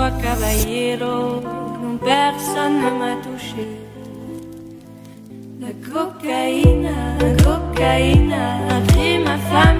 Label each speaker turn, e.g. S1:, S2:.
S1: toi, caballero, non, personne ne m'a touché. La cocaïne, la cocaïne a pris ma femme.